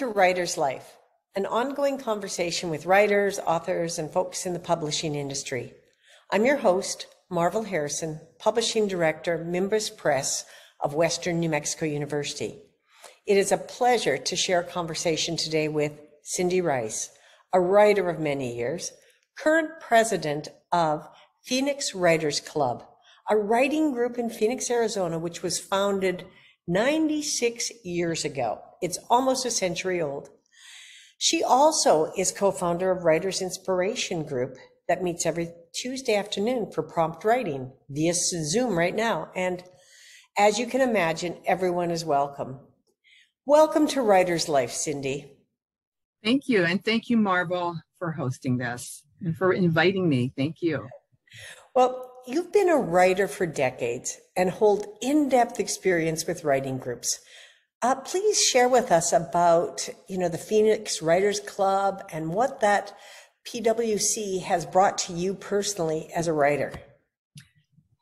To Writer's Life, an ongoing conversation with writers, authors, and folks in the publishing industry. I'm your host, Marvel Harrison, Publishing Director, Mimbres Press of Western New Mexico University. It is a pleasure to share a conversation today with Cindi Reiss, a writer of many years, current president of Phoenix Writers Club, a writing group in Phoenix, Arizona, which was founded 96 years ago. It's almost a century old. She also is co-founder of Writers Inspiration Group that meets every Tuesday afternoon for prompt writing via Zoom right now. And as you can imagine, everyone is welcome. Welcome to Writer's Life, Cindi. Thank you. And thank you, Marvel, for hosting this and for inviting me. Thank you. Well, you've been a writer for decades and hold in-depth experience with writing groups. Uh, please share with us about, you know, the Phoenix Writers Club and what that PWC has brought to you personally as a writer.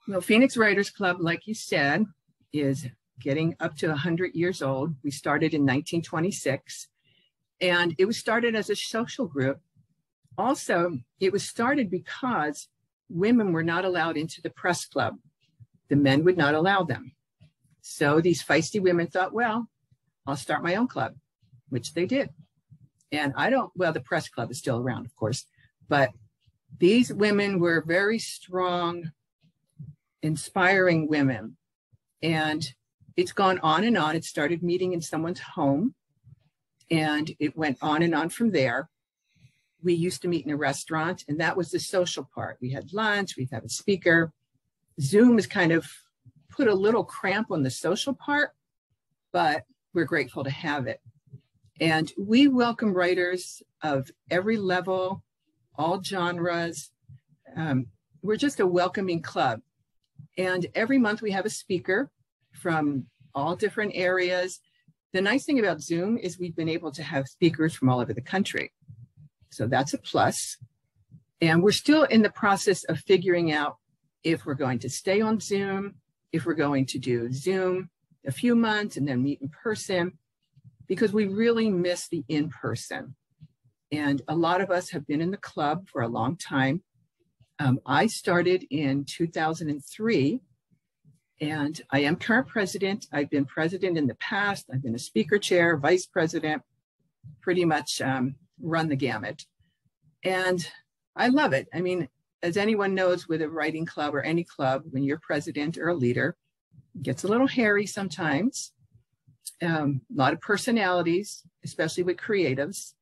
Well, Phoenix Writers Club, like you said, is getting up to 100 years old. We started in 1926, and it was started as a social group. Also, it was started because women were not allowed into the press club. The men would not allow them. So these feisty women thought, well, I'll start my own club, which they did. And I don't, well, the press club is still around, of course, but these women were very strong, inspiring women. And it's gone on and on. It started meeting in someone's home and it went on and on from there we used to meet in a restaurant, and that was the social part. We had lunch, we'd have a speaker. Zoom has kind of put a little cramp on the social part, but we're grateful to have it. And we welcome writers of every level, all genres. Um, we're just a welcoming club. And every month we have a speaker from all different areas. The nice thing about Zoom is we've been able to have speakers from all over the country. So that's a plus. And we're still in the process of figuring out if we're going to stay on Zoom, if we're going to do Zoom a few months and then meet in person, because we really miss the in person. And a lot of us have been in the club for a long time. Um, I started in 2003 and I am current president. I've been president in the past. I've been a speaker chair, vice president, pretty much um, run the gamut. And I love it. I mean, as anyone knows with a writing club or any club, when you're president or a leader, it gets a little hairy sometimes. Um, a lot of personalities, especially with creatives,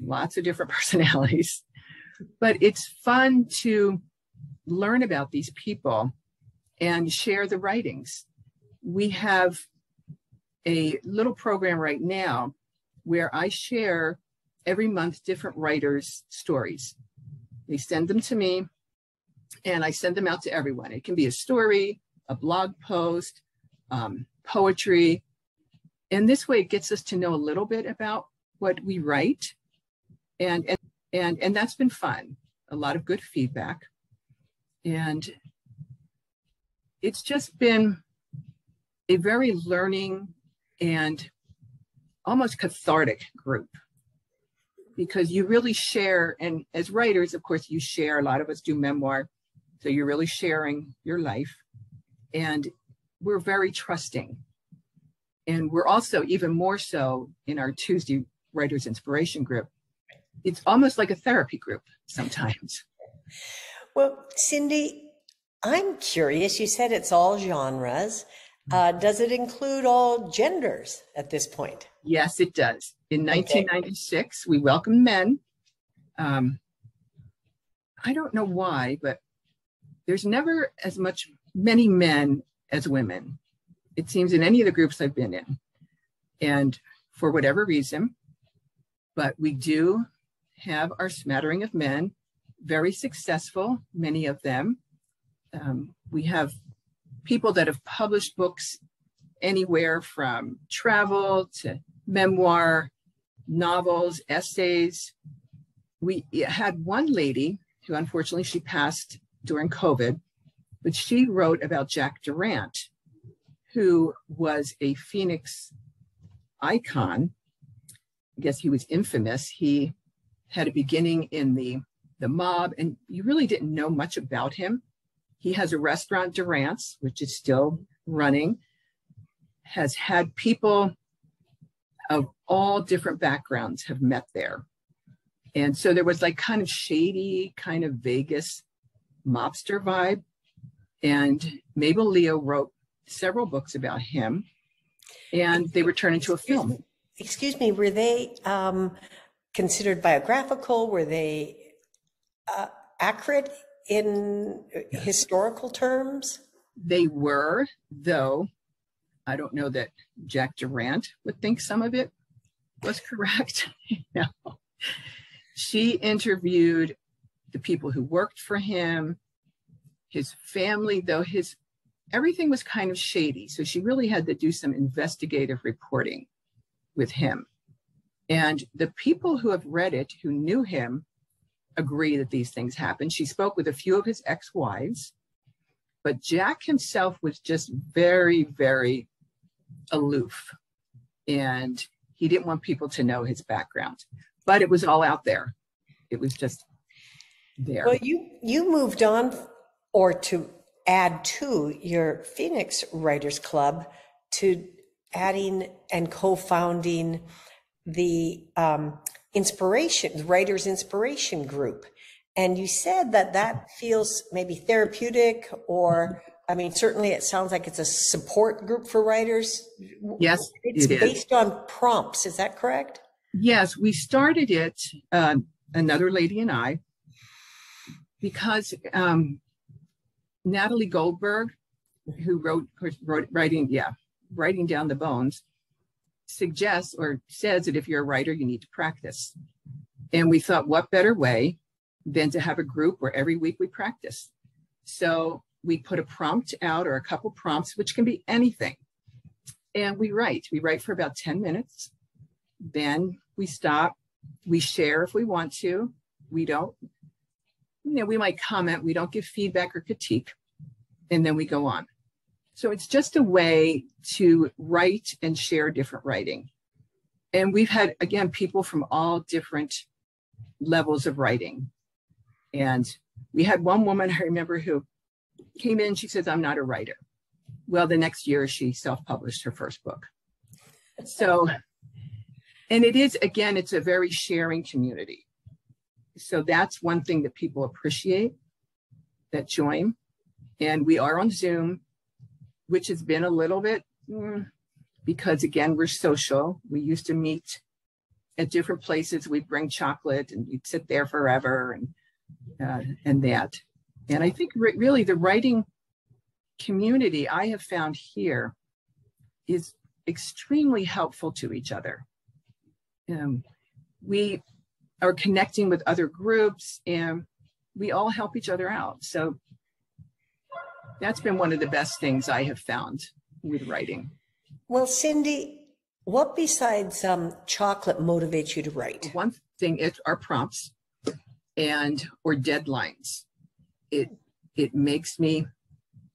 lots of different personalities. But it's fun to learn about these people and share the writings. We have a little program right now where I share every month different writers' stories. They send them to me and I send them out to everyone. It can be a story, a blog post, um, poetry. And this way it gets us to know a little bit about what we write. And, and, and, and that's been fun. A lot of good feedback. And it's just been a very learning and almost cathartic group because you really share, and as writers, of course, you share. A lot of us do memoir, so you're really sharing your life. And we're very trusting. And we're also even more so in our Tuesday Writers Inspiration Group. It's almost like a therapy group sometimes. Well, Cindi, I'm curious. You said it's all genres. Uh, does it include all genders at this point? Yes, it does. In 1996, okay. we welcomed men. Um, I don't know why, but there's never as much many men as women. It seems in any of the groups I've been in, and for whatever reason, but we do have our smattering of men, very successful, many of them. Um, we have people that have published books anywhere from travel to memoir, novels, essays. We had one lady who unfortunately she passed during COVID, but she wrote about Jack Durant, who was a Phoenix icon. I guess he was infamous. He had a beginning in the the mob, and you really didn't know much about him. He has a restaurant, Durant's, which is still running, has had people of all different backgrounds have met there. And so there was like kind of shady, kind of Vegas mobster vibe. And Mabel Leo wrote several books about him, and they were turned into a film. Excuse me, were they um, considered biographical? Were they uh, accurate in historical terms? They were, though I don't know that Jack Durant would think some of it was correct. no. She interviewed the people who worked for him, his family, though his everything was kind of shady. So she really had to do some investigative reporting with him. And the people who have read it, who knew him, agree that these things happened. She spoke with a few of his ex wives, but Jack himself was just very, very aloof. And he didn't want people to know his background, but it was all out there. It was just there. Well, you, you moved on or to add to your Phoenix Writers Club to adding and co-founding the um, inspiration, Writers Inspiration Group. And you said that that feels maybe therapeutic or, I mean, certainly it sounds like it's a support group for writers. Yes, it's it based on prompts. Is that correct? Yes, we started it, uh, another lady and I, because um, Natalie Goldberg, who wrote, wrote writing, yeah, writing down the bones, suggests or says that if you're a writer, you need to practice. And we thought, what better way than to have a group where every week we practice? So we put a prompt out or a couple prompts, which can be anything. And we write. We write for about 10 minutes. Then we stop. We share if we want to. We don't, you know, we might comment. We don't give feedback or critique. And then we go on. So it's just a way to write and share different writing. And we've had, again, people from all different levels of writing. And we had one woman I remember who came in, she says, I'm not a writer. Well, the next year she self published her first book. So, and it is, again, it's a very sharing community. So that's one thing that people appreciate that join. And we are on Zoom which has been a little bit mm, because again we're social. We used to meet at different places. We'd bring chocolate and we'd sit there forever and uh, and that. And I think re- really the writing community I have found here is extremely helpful to each other. Um, we are connecting with other groups and we all help each other out. So that's been one of the best things I have found with writing. Well, Cindi, what besides um, chocolate motivates you to write? One thing is our prompts and or deadlines. It it makes me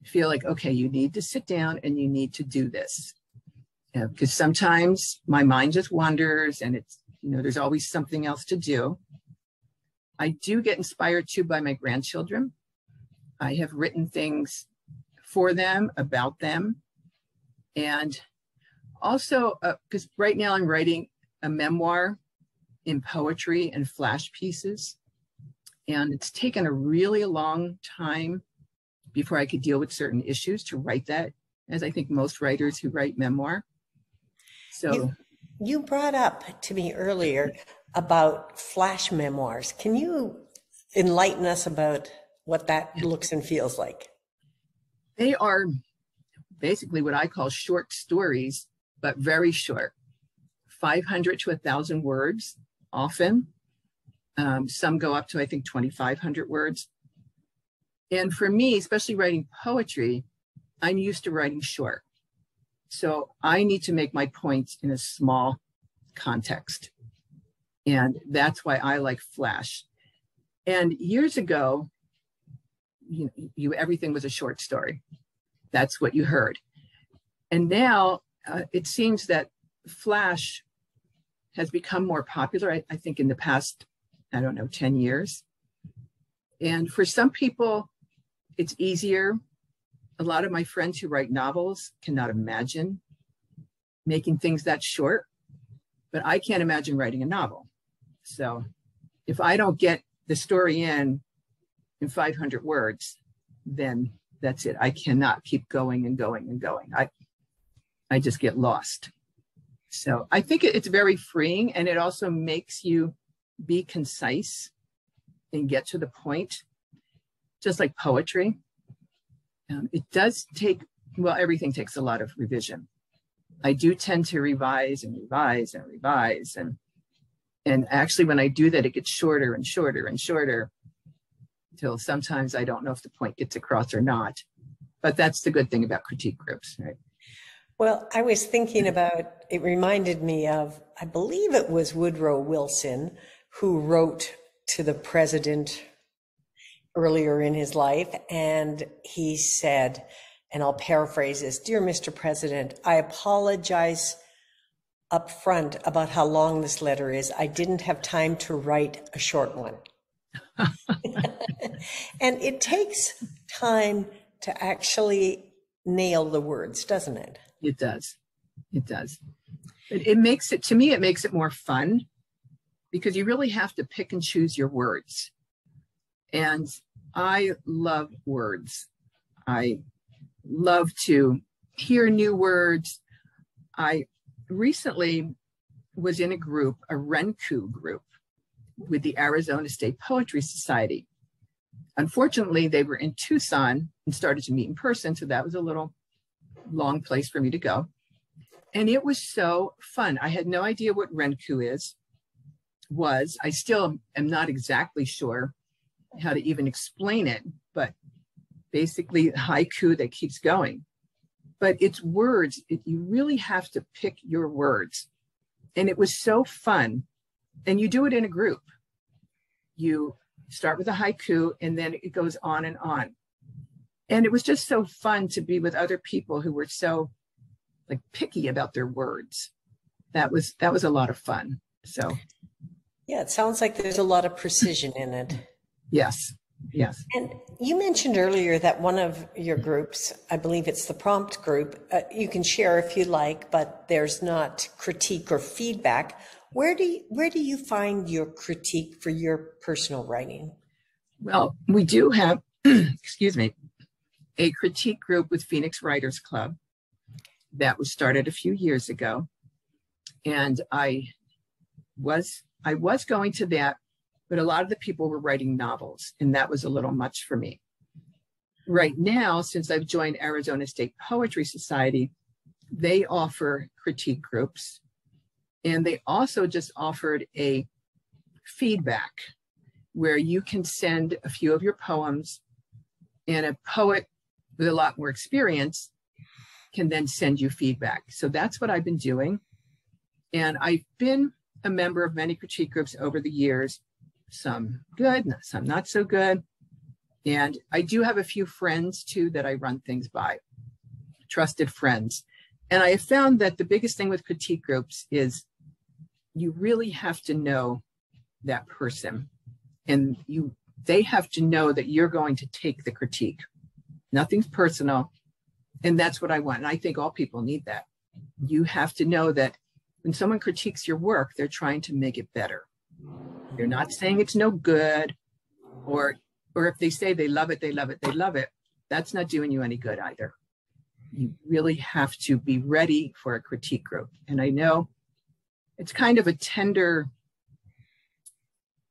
feel like okay, you need to sit down and you need to do this because sometimes my mind just wanders and it's you know there's always something else to do. I do get inspired too by my grandchildren. I have written things for them, about them. And also, because uh, right now I'm writing a memoir in poetry and flash pieces. And it's taken a really long time before I could deal with certain issues to write that, as I think most writers who write memoir. So you, you brought up to me earlier about flash memoirs. Can you enlighten us about what that looks and feels like? They are basically what I call short stories, but very short 500 to 1,000 words often. Um, some go up to, I think, 2,500 words. And for me, especially writing poetry, I'm used to writing short. So I need to make my points in a small context. And that's why I like Flash. And years ago, you, you everything was a short story. That's what you heard. And now uh, it seems that Flash has become more popular, I, I think, in the past, I don't know, 10 years. And for some people, it's easier. A lot of my friends who write novels cannot imagine making things that short, but I can't imagine writing a novel. So if I don't get the story in in 500 words, then that's it. I cannot keep going and going and going. I I just get lost. So I think it's very freeing and it also makes you be concise and get to the point, just like poetry. Um, it does take, well, everything takes a lot of revision. I do tend to revise and revise and revise. And, and actually, when I do that, it gets shorter and shorter and shorter until sometimes I don't know if the point gets across or not. But that's the good thing about critique groups, right? Well, I was thinking about it, reminded me of, I believe it was Woodrow Wilson who wrote to the president earlier in his life. And he said, and I'll paraphrase this Dear Mr. President, I apologize up front about how long this letter is. I didn't have time to write a short one. and it takes time to actually nail the words, doesn't it? It does. It does. It, it makes it, to me, it makes it more fun because you really have to pick and choose your words. And I love words. I love to hear new words. I recently was in a group, a Renku group with the Arizona State Poetry Society. Unfortunately, they were in Tucson and started to meet in person, so that was a little long place for me to go. And it was so fun. I had no idea what Renku is, was. I still am not exactly sure how to even explain it, but basically haiku that keeps going. But it's words. It, you really have to pick your words. And it was so fun. And you do it in a group. You start with a haiku and then it goes on and on. And it was just so fun to be with other people who were so like picky about their words. That was that was a lot of fun. So. Yeah it sounds like there's a lot of precision in it. Yes yes. And you mentioned earlier that one of your groups i believe it's the prompt group uh, you can share if you like but there's not critique or feedback where do you, where do you find your critique for your personal writing well we do have excuse me a critique group with Phoenix Writers Club that was started a few years ago. And I was I was going to that, but a lot of the people were writing novels, and that was a little much for me. Right now, since I've joined Arizona State Poetry Society, they offer critique groups. And they also just offered a feedback where you can send a few of your poems and a poet with a lot more experience can then send you feedback. So that's what I've been doing. And I've been a member of many critique groups over the years, some good, some not so good. And I do have a few friends too that I run things by, trusted friends. And I have found that the biggest thing with critique groups is you really have to know that person and you they have to know that you're going to take the critique Nothing's personal. And that's what I want. And I think all people need that. You have to know that when someone critiques your work, they're trying to make it better. They're not saying it's no good, or or if they say they love it, they love it, they love it. That's not doing you any good either. You really have to be ready for a critique group. And I know it's kind of a tender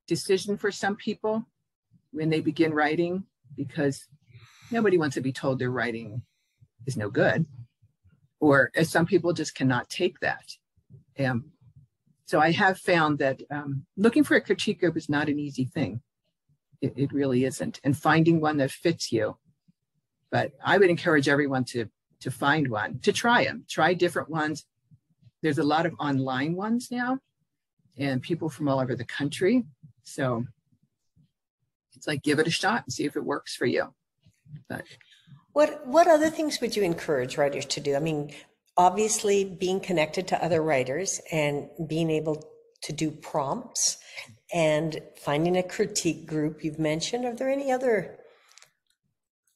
decision for some people when they begin writing because nobody wants to be told their writing is no good or as some people just cannot take that. Um, so i have found that um, looking for a critique group is not an easy thing. It, it really isn't. And finding one that fits you. But i would encourage everyone to to find one to try them try different ones there's a lot of online ones now and people from all over the country so it's like give it a shot and see if it works for you but what what other things would you encourage writers to do? I mean, obviously being connected to other writers and being able to do prompts and finding a critique group you've mentioned. Are there any other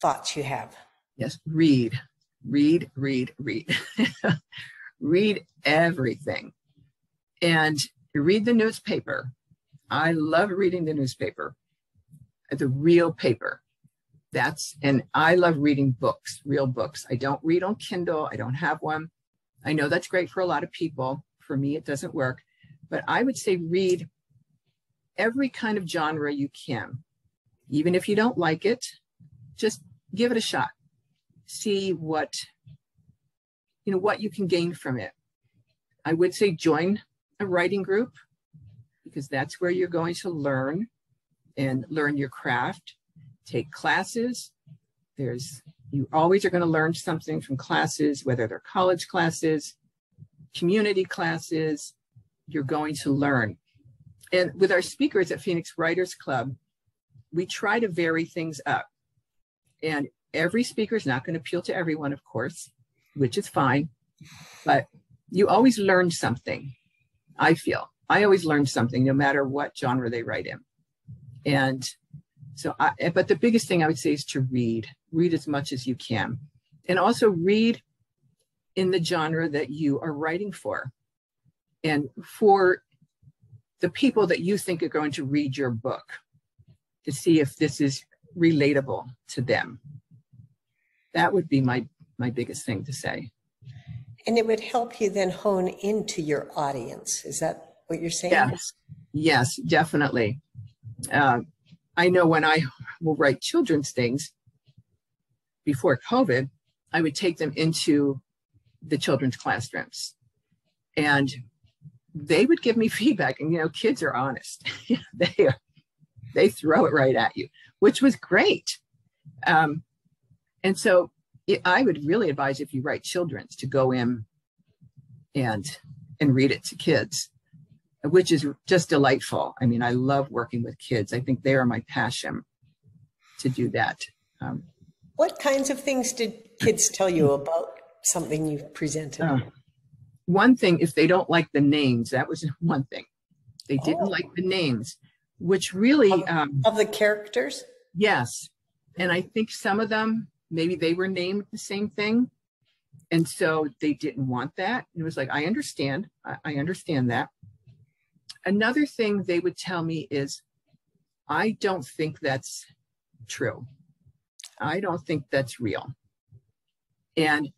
thoughts you have? Yes, read, read, read, read. read everything. And read the newspaper. I love reading the newspaper, the real paper. That's, and I love reading books, real books. I don't read on Kindle, I don't have one. I know that's great for a lot of people. For me, it doesn't work. But I would say read every kind of genre you can. Even if you don't like it, just give it a shot. See what, you know, what you can gain from it. I would say join a writing group because that's where you're going to learn and learn your craft, take classes. There's, you always are going to learn something from classes, whether they're college classes, community classes, you're going to learn. And with our speakers at Phoenix Writers Club, we try to vary things up. And every speaker is not going to appeal to everyone, of course, which is fine. But you always learn something, I feel. I always learn something, no matter what genre they write in. And so, I, eh, but the biggest thing I would say is to read, read as much as you can. And also read in the genre that you are writing for. And for the people that you think are going to read your book to see if this is relatable to them. That would be my my biggest thing to say. And it would help you then hone into your audience. Is that what you're saying? Yes, yes, definitely. Uh, I know when I will write children's things before COVID, I would take them into the children's classrooms, and they would give me feedback. And you know, kids are honest; they are, they throw it right at you, which was great. Um, and so I would really advise if you write children's to go in and and read it to kids, which is just delightful. I mean, I love working with kids. I think they are my passion to do that. Um, what kinds of things did kids tell you about something you presented? Uh, one thing, if they don't like the names, that was one thing. They didn't oh. like the names, which really of, um, of the characters. Yes, and I think some of them maybe they were named the same thing. And so they didn't want that. And it was like, I understand. I, I understand that. Another thing they would tell me is, I don't think that's true. I don't think that's real. And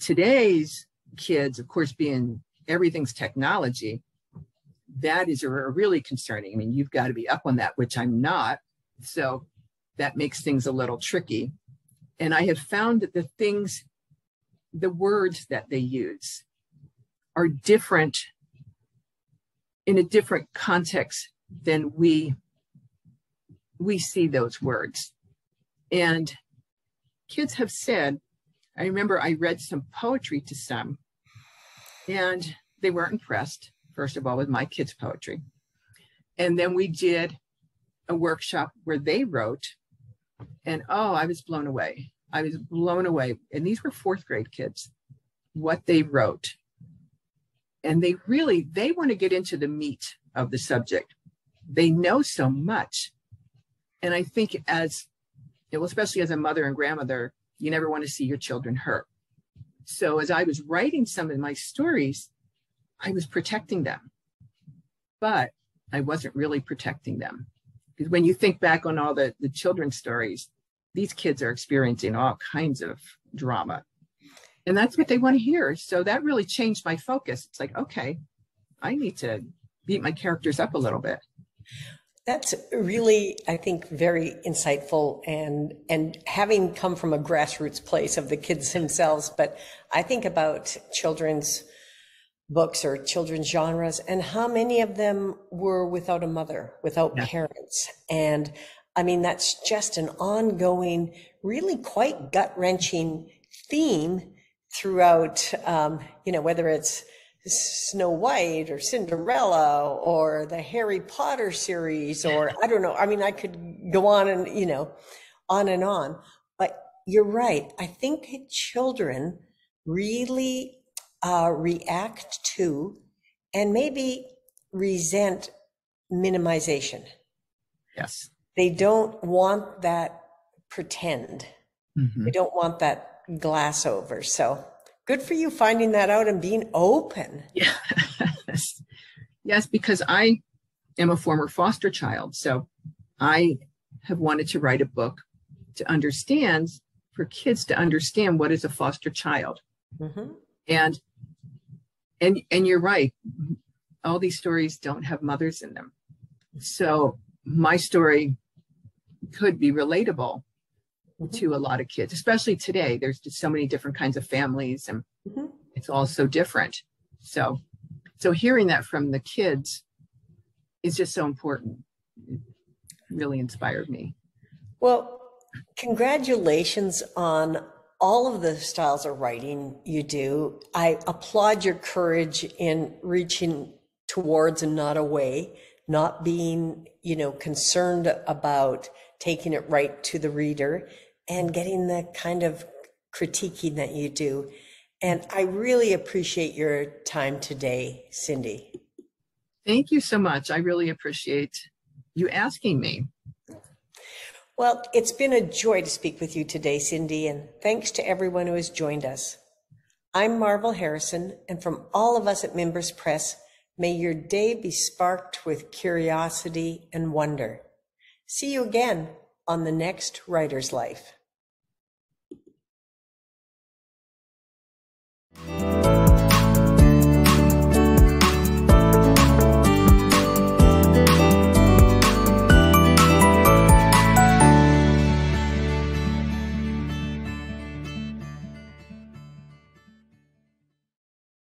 today's kids, of course, being everything's technology, that is really concerning. I mean, you've got to be up on that, which I'm not. So that makes things a little tricky. And I have found that the things, the words that they use are different in a different context than we we see those words. And kids have said, I remember I read some poetry to some, and they weren't impressed, first of all, with my kids' poetry. And then we did a workshop where they wrote and oh, I was blown away. I was blown away. And these were fourth grade kids, what they wrote. And they really, they want to get into the meat of the subject. They know so much. And I think as, well, especially as a mother and grandmother, you never want to see your children hurt. So as I was writing some of my stories, I was protecting them, but I wasn't really protecting them. When you think back on all the, the children's stories, these kids are experiencing all kinds of drama. And that's what they want to hear. So that really changed my focus. It's like, okay, I need to beat my characters up a little bit. That's really, I think, very insightful and and having come from a grassroots place of the kids themselves, but I think about children's books or children's genres and how many of them were without a mother, without yeah. parents. And I mean, that's just an ongoing, really quite gut wrenching theme throughout, um, you know, whether it's Snow White or Cinderella or the Harry Potter series, or I don't know. I mean, I could go on and, you know, on and on. But you're right. I think children really uh, react to and maybe resent minimization. Yes. They don't want that pretend. Mhm. They don't want that glass over. So good for you finding that out and being open. Yes. Yes, because I am a former foster child. So I have wanted to write a book to understand, for kids to understand what is a foster child. Mhm. And and and you're right. All these stories don't have mothers in them. So my story could be relatable Mhm. to a lot of kids, especially today. There's just so many different kinds of families and Mhm. it's all so different. So so hearing that from the kids is just so important. It really inspired me. Well, congratulations on all of the styles of writing you do. I applaud your courage in reaching towards and not away, not being, you know, concerned about taking it right to the reader and getting the kind of critiquing that you do. And I really appreciate your time today, Cindi. Thank you so much. I really appreciate you asking me. Well, it's been a joy to speak with you today, Cindi, and thanks to everyone who has joined us. I'm Marvel Harrison, and from all of us at Mimbres Press, may your day be sparked with curiosity and wonder. See you again on the next Writer's Life.